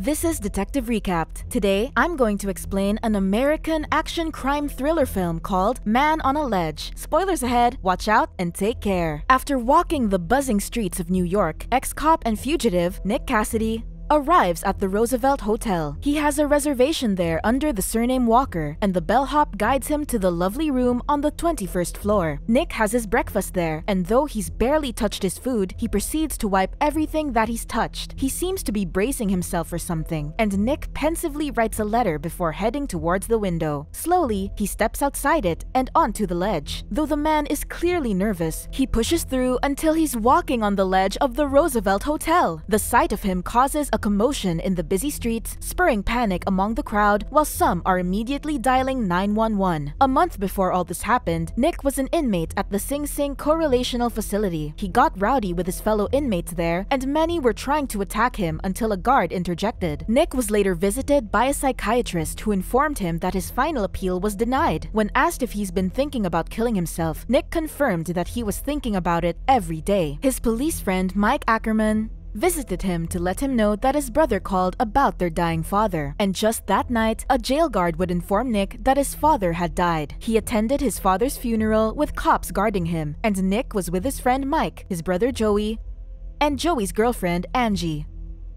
This is Detective Recapped. Today, I'm going to explain an American action crime thriller film called Man on a Ledge. Spoilers ahead, watch out and take care. After walking the buzzing streets of New York, ex-cop and fugitive Nick Cassidy arrives at the Roosevelt Hotel. He has a reservation there under the surname Walker, and the bellhop guides him to the lovely room on the 21st floor. Nick has his breakfast there, and though he's barely touched his food, he proceeds to wipe everything that he's touched. He seems to be bracing himself for something, and Nick pensively writes a letter before heading towards the window. Slowly, he steps outside it and onto the ledge. Though the man is clearly nervous, he pushes through until he's walking on the ledge of the Roosevelt Hotel. The sight of him causes a commotion in the busy streets, spurring panic among the crowd while some are immediately dialing 911. A month before all this happened, Nick was an inmate at the Sing Sing Correctional Facility. He got rowdy with his fellow inmates there, and many were trying to attack him until a guard interjected. Nick was later visited by a psychiatrist who informed him that his final appeal was denied. When asked if he's been thinking about killing himself, Nick confirmed that he was thinking about it every day. His police friend Mike Ackerman visited him to let him know that his brother called about their dying father. And just that night, a jail guard would inform Nick that his father had died. He attended his father's funeral with cops guarding him, and Nick was with his friend Mike, his brother Joey, and Joey's girlfriend Angie.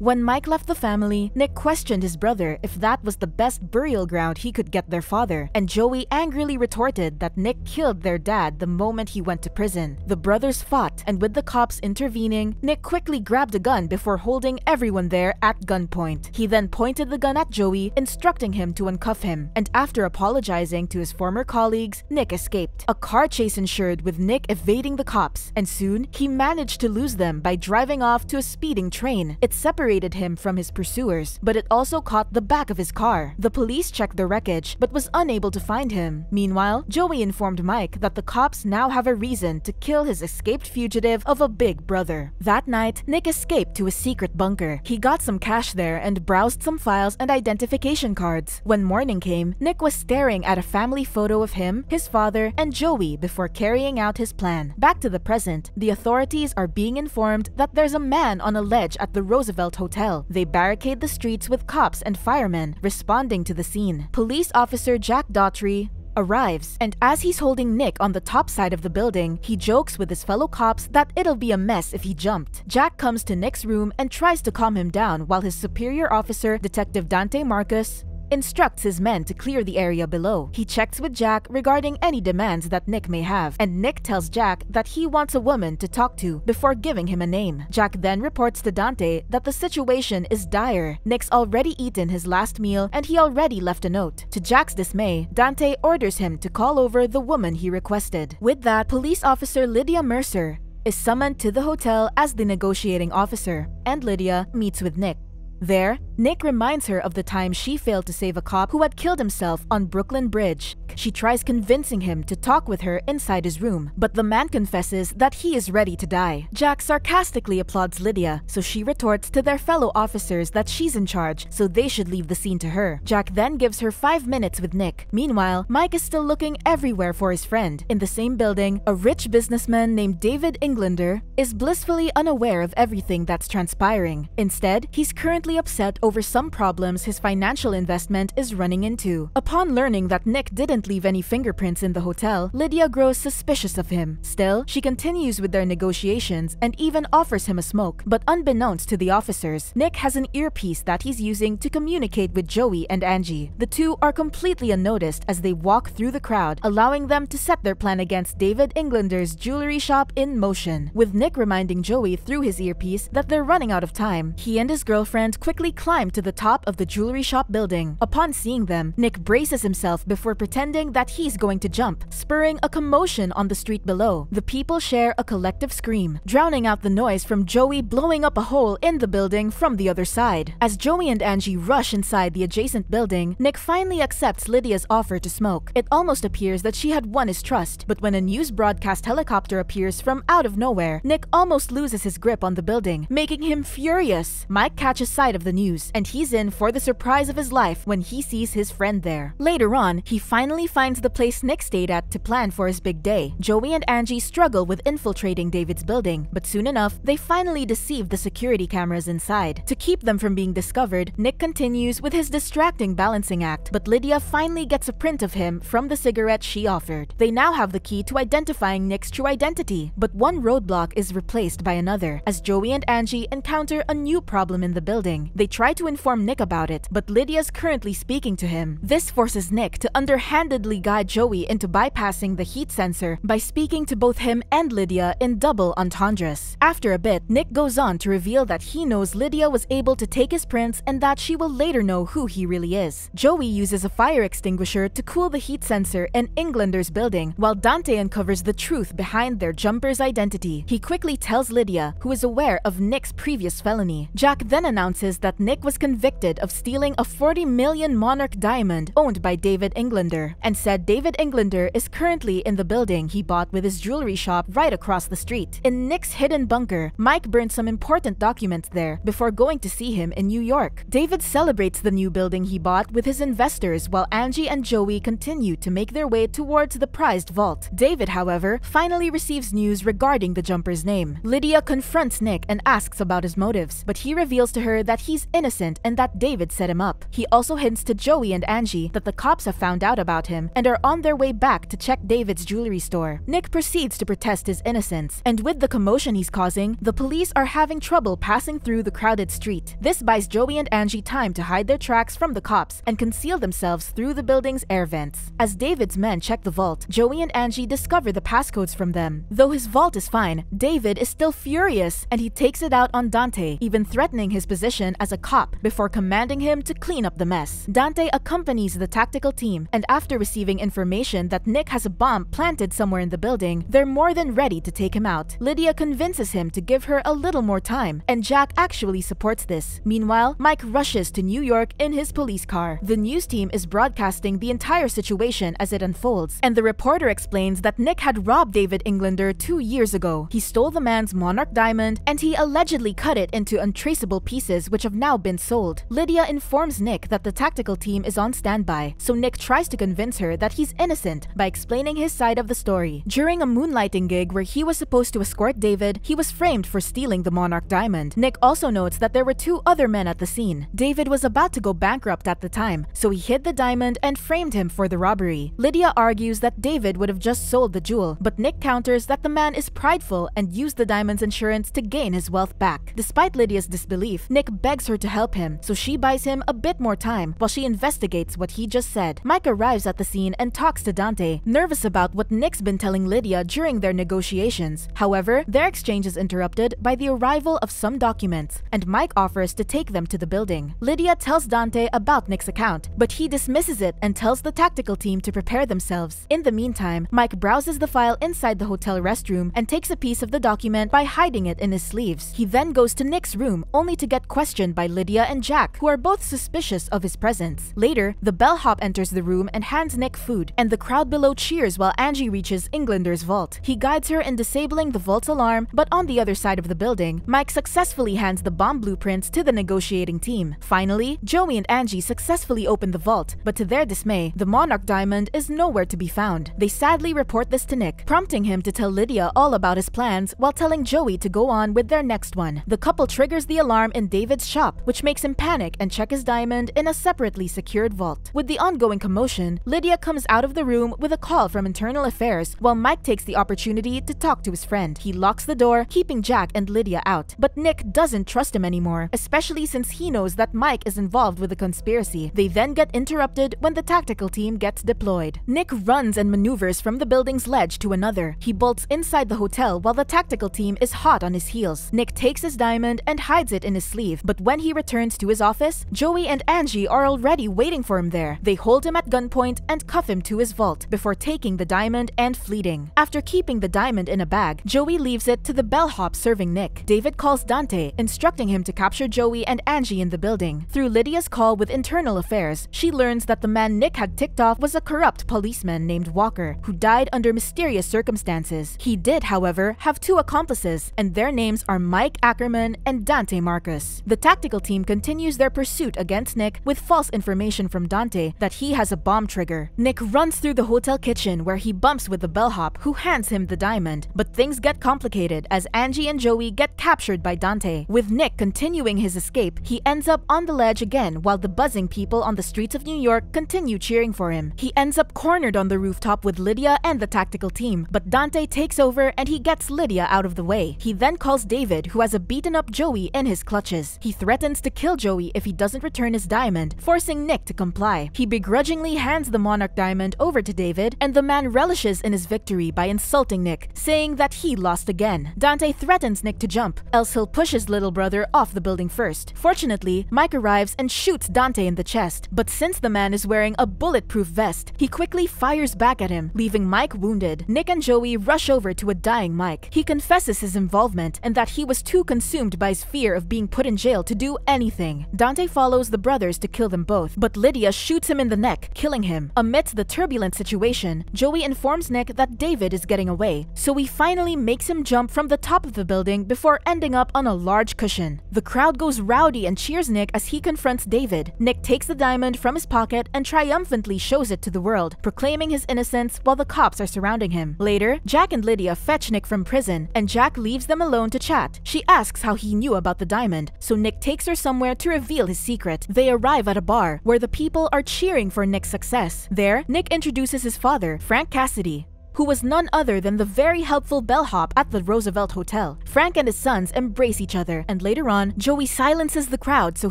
When Mike left the family, Nick questioned his brother if that was the best burial ground he could get their father, and Joey angrily retorted that Nick killed their dad the moment he went to prison. The brothers fought, and with the cops intervening, Nick quickly grabbed a gun before holding everyone there at gunpoint. He then pointed the gun at Joey, instructing him to uncuff him, and after apologizing to his former colleagues, Nick escaped. A car chase ensued with Nick evading the cops, and soon he managed to lose them by driving off to a speeding train. It separated separated him from his pursuers, but it also caught the back of his car. The police checked the wreckage, but was unable to find him. Meanwhile, Joey informed Mike that the cops now have a reason to kill his escaped fugitive of a big brother. That night, Nick escaped to a secret bunker. He got some cash there and browsed some files and identification cards. When morning came, Nick was staring at a family photo of him, his father, and Joey before carrying out his plan. Back to the present, the authorities are being informed that there's a man on a ledge at the Roosevelt hotel. They barricade the streets with cops and firemen responding to the scene. Police officer Jack Dougherty arrives, and as he's holding Nick on the top side of the building, he jokes with his fellow cops that it'll be a mess if he jumped. Jack comes to Nick's room and tries to calm him down while his superior officer, Detective Dante Marcus, instructs his men to clear the area below. He checks with Jack regarding any demands that Nick may have, and Nick tells Jack that he wants a woman to talk to before giving him a name. Jack then reports to Dante that the situation is dire. Nick's already eaten his last meal and he already left a note. To Jack's dismay, Dante orders him to call over the woman he requested. With that, police officer Lydia Mercer is summoned to the hotel as the negotiating officer, and Lydia meets with Nick. There, Nick reminds her of the time she failed to save a cop who had killed himself on Brooklyn Bridge. She tries convincing him to talk with her inside his room, but the man confesses that he is ready to die. Jack sarcastically applauds Lydia, so she retorts to their fellow officers that she's in charge, so they should leave the scene to her. Jack then gives her five minutes with Nick. Meanwhile, Mike is still looking everywhere for his friend. In the same building, a rich businessman named David Englander is blissfully unaware of everything that's transpiring. Instead, he's currently upset over some problems his financial investment is running into. Upon learning that Nick didn't leave any fingerprints in the hotel, Lydia grows suspicious of him. Still, she continues with their negotiations and even offers him a smoke. But unbeknownst to the officers, Nick has an earpiece that he's using to communicate with Joey and Angie. The two are completely unnoticed as they walk through the crowd, allowing them to set their plan against David Englander's jewelry shop in motion. With Nick reminding Joey through his earpiece that they're running out of time, he and his girlfriend quickly climb to the top of the jewelry shop building. Upon seeing them, Nick braces himself before pretending that he's going to jump, spurring a commotion on the street below. The people share a collective scream, drowning out the noise from Joey blowing up a hole in the building from the other side. As Joey and Angie rush inside the adjacent building, Nick finally accepts Lydia's offer to smoke. It almost appears that she had won his trust, but when a news broadcast helicopter appears from out of nowhere, Nick almost loses his grip on the building, making him furious. Mike catches sight of the news, and he's in for the surprise of his life when he sees his friend there. Later on, he finally finds the place Nick stayed at to plan for his big day. Joey and Angie struggle with infiltrating David's building, but soon enough, they finally deceive the security cameras inside. To keep them from being discovered, Nick continues with his distracting balancing act, but Lydia finally gets a print of him from the cigarette she offered. They now have the key to identifying Nick's true identity, but one roadblock is replaced by another, as Joey and Angie encounter a new problem in the building. They try to inform Nick about it, but Lydia's currently speaking to him. This forces Nick to underhandedly guide Joey into bypassing the heat sensor by speaking to both him and Lydia in double entendres. After a bit, Nick goes on to reveal that he knows Lydia was able to take his prints and that she will later know who he really is. Joey uses a fire extinguisher to cool the heat sensor in Englander's building, while Dante uncovers the truth behind their jumper's identity. He quickly tells Lydia, who is aware of Nick's previous felony. Jack then announces that Nick was convicted of stealing a 40 million Monarch diamond owned by David Englander, and said David Englander is currently in the building he bought with his jewelry shop right across the street. In Nick's hidden bunker, Mike burned some important documents there before going to see him in New York. David celebrates the new building he bought with his investors while Angie and Joey continue to make their way towards the prized vault. David, however, finally receives news regarding the jumper's name. Lydia confronts Nick and asks about his motives, but he reveals to her that he's innocent and that David set him up. He also hints to Joey and Angie that the cops have found out about him and are on their way back to check David's jewelry store. Nick proceeds to protest his innocence, and with the commotion he's causing, the police are having trouble passing through the crowded street. This buys Joey and Angie time to hide their tracks from the cops and conceal themselves through the building's air vents. As David's men check the vault, Joey and Angie discover the passcodes from them. Though his vault is fine, David is still furious and he takes it out on Dante, even threatening his position as a cop before commanding him to clean up the mess. Dante accompanies the tactical team, and after receiving information that Nick has a bomb planted somewhere in the building, they're more than ready to take him out. Lydia convinces him to give her a little more time, and Jack actually supports this. Meanwhile, Mike rushes to New York in his police car. The news team is broadcasting the entire situation as it unfolds, and the reporter explains that Nick had robbed David Englander two years ago. He stole the man's Monarch diamond, and he allegedly cut it into untraceable pieces which have now been sold. Lydia informs Nick that the tactical team is on standby, so Nick tries to convince her that he's innocent by explaining his side of the story. During a moonlighting gig where he was supposed to escort David, he was framed for stealing the Monarch diamond. Nick also notes that there were two other men at the scene. David was about to go bankrupt at the time, so he hid the diamond and framed him for the robbery. Lydia argues that David would have just sold the jewel, but Nick counters that the man is prideful and used the diamond's insurance to gain his wealth back. Despite Lydia's disbelief, Nick begs her to help him, so she buys him a bit more time while she investigates what he just said. Mike arrives at the scene and talks to Dante, nervous about what Nick's been telling Lydia during their negotiations. However, their exchange is interrupted by the arrival of some documents, and Mike offers to take them to the building. Lydia tells Dante about Nick's account, but he dismisses it and tells the tactical team to prepare themselves. In the meantime, Mike browses the file inside the hotel restroom and takes a piece of the document by hiding it in his sleeves. He then goes to Nick's room only to get by Lydia and Jack, who are both suspicious of his presence. Later, the bellhop enters the room and hands Nick food, and the crowd below cheers while Angie reaches Englander's vault. He guides her in disabling the vault's alarm, but on the other side of the building, Mike successfully hands the bomb blueprints to the negotiating team. Finally, Joey and Angie successfully open the vault, but to their dismay, the Monarch diamond is nowhere to be found. They sadly report this to Nick, prompting him to tell Lydia all about his plans while telling Joey to go on with their next one. The couple triggers the alarm in David's shop, which makes him panic and check his diamond in a separately secured vault. With the ongoing commotion, Lydia comes out of the room with a call from Internal Affairs while Mike takes the opportunity to talk to his friend. He locks the door, keeping Jack and Lydia out. But Nick doesn't trust him anymore, especially since he knows that Mike is involved with the conspiracy. They then get interrupted when the tactical team gets deployed. Nick runs and maneuvers from the building's ledge to another. He bolts inside the hotel while the tactical team is hot on his heels. Nick takes his diamond and hides it in his sleeve, but when he returns to his office, Joey and Angie are already waiting for him there. They hold him at gunpoint and cuff him to his vault before taking the diamond and fleeing. After keeping the diamond in a bag, Joey leaves it to the bellhop serving Nick. David calls Dante, instructing him to capture Joey and Angie in the building. Through Lydia's call with Internal Affairs, she learns that the man Nick had ticked off was a corrupt policeman named Walker, who died under mysterious circumstances. He did, however, have two accomplices, and their names are Mike Ackerman and Dante Marcus. The the tactical team continues their pursuit against Nick with false information from Dante that he has a bomb trigger. Nick runs through the hotel kitchen where he bumps with the bellhop who hands him the diamond, but things get complicated as Angie and Joey get captured by Dante. With Nick continuing his escape, he ends up on the ledge again while the buzzing people on the streets of New York continue cheering for him. He ends up cornered on the rooftop with Lydia and the tactical team, but Dante takes over and he gets Lydia out of the way. He then calls David, who has a beaten up Joey in his clutches. He threatens to kill Joey if he doesn't return his diamond, forcing Nick to comply. He begrudgingly hands the Monarch diamond over to David, and the man relishes in his victory by insulting Nick, saying that he lost again. Dante threatens Nick to jump, else he'll push his little brother off the building first. Fortunately, Mike arrives and shoots Dante in the chest, but since the man is wearing a bulletproof vest, he quickly fires back at him, leaving Mike wounded. Nick and Joey rush over to a dying Mike. He confesses his involvement and that he was too consumed by his fear of being put in jail to do anything. Dante follows the brothers to kill them both, but Lydia shoots him in the neck, killing him. Amidst the turbulent situation, Joey informs Nick that David is getting away, so he finally makes him jump from the top of the building before ending up on a large cushion. The crowd goes rowdy and cheers Nick as he confronts David. Nick takes the diamond from his pocket and triumphantly shows it to the world, proclaiming his innocence while the cops are surrounding him. Later, Jack and Lydia fetch Nick from prison, and Jack leaves them alone to chat. She asks how he knew about the diamond, so Nick takes her somewhere to reveal his secret. They arrive at a bar, where the people are cheering for Nick's success. There, Nick introduces his father, Frank Cassidy, who was none other than the very helpful bellhop at the Roosevelt Hotel. Frank and his sons embrace each other, and later on, Joey silences the crowd so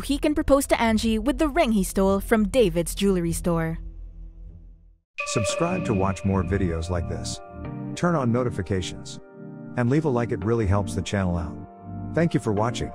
he can propose to Angie with the ring he stole from David's jewelry store. Subscribe to watch more videos like this. Turn on notifications. And leave a like it really helps the channel out. Thank you for watching.